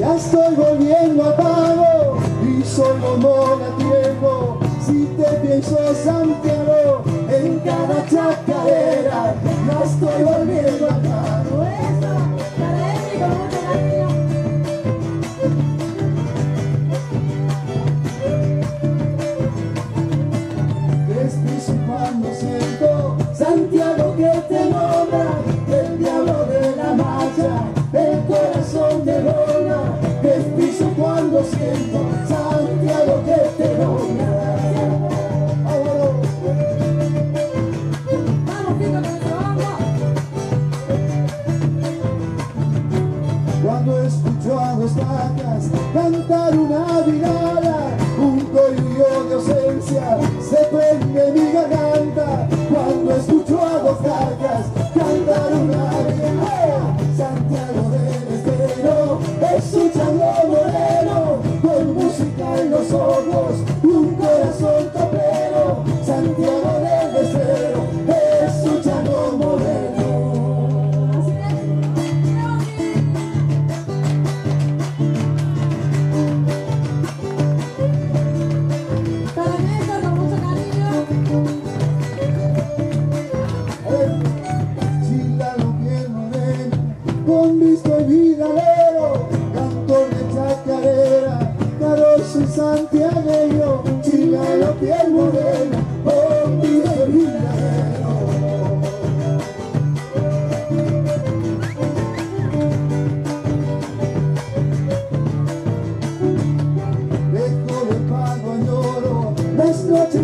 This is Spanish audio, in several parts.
Ya estoy volviendo a pago y solo no la tiempo. Si te pienso Santiago en cada chacarera, ya estoy volviendo a pago. A dos vacas cantar una virada, un colillo de ausencia se prende mi garganta. Cuando escucho a dos vacas cantar una virada, Santiago del Estero es un moreno, con música en los ojos, un corazón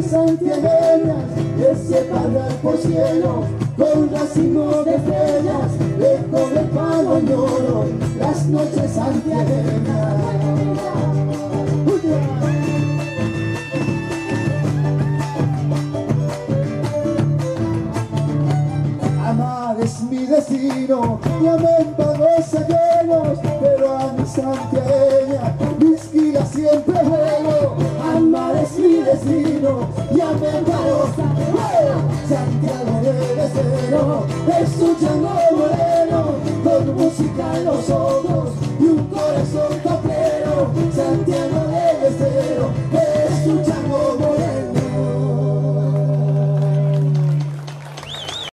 santiagueñas ese padre por cielo con racimo de estrellas Dejo de pago lloro las noches santiagueñas. Amar es mi destino, y amén pagos ajenos, pero a mi santiagueña Estou te novo,